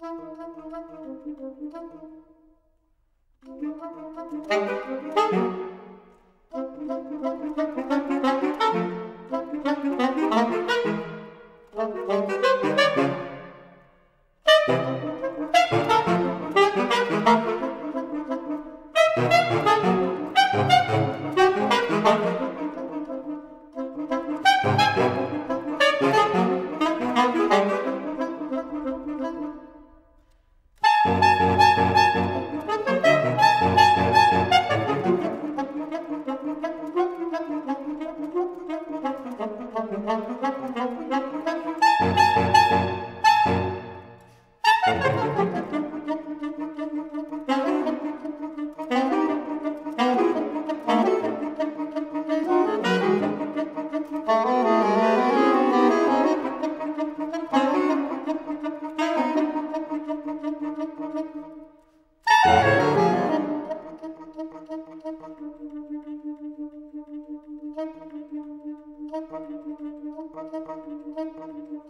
Pop pop Thank you. Thank you.